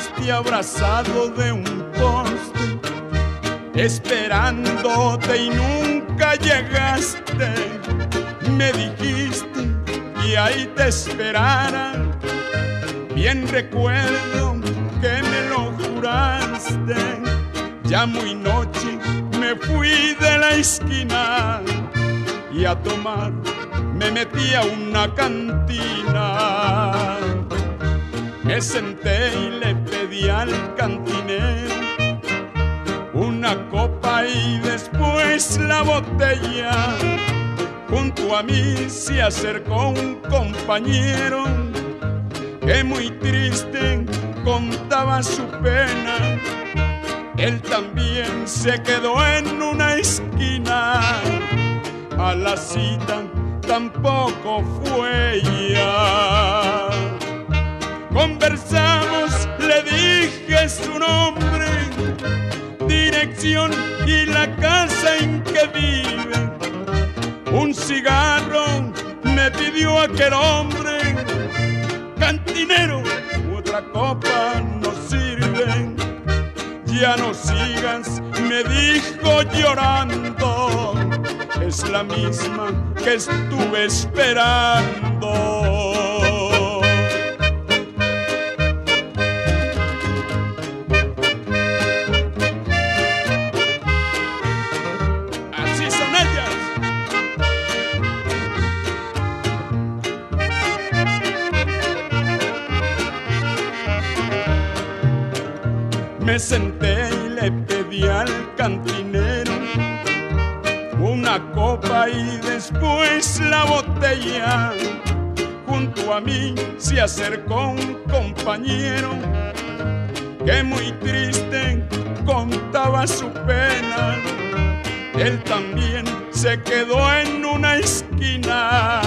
estoy abrazado de un poste, esperándote y nunca llegaste. Me dijiste y ahí te esperara. Bien recuerdo que me lo juraste. Ya muy noche me fui de la esquina y a tomar me metí a una cantina. Me senté y le al cantinero una copa y después la botella. Junto a mí se acercó un compañero que muy triste contaba su pena. Él también se quedó en una esquina. A la cita tampoco fue ya. Conversamos, y la casa en que vive. Un cigarro me pidió aquel hombre, cantinero, otra copa no sirve. Ya no sigas, me dijo llorando, es la misma que estuve esperando. Me senté y le pedí al cantinero una copa y después la botella. Junto a mí se acercó un compañero que muy triste contaba su pena. Él también se quedó en una esquina.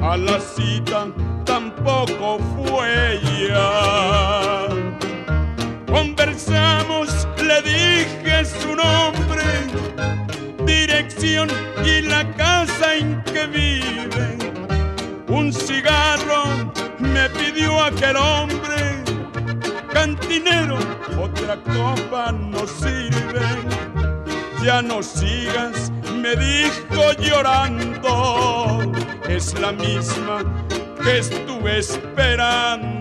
A la cita tampoco fue ya. Y la casa en que vive. Un cigarro me pidió aquel hombre, cantinero, otra copa no sirve. Ya no sigas, me dijo llorando, es la misma que estuve esperando.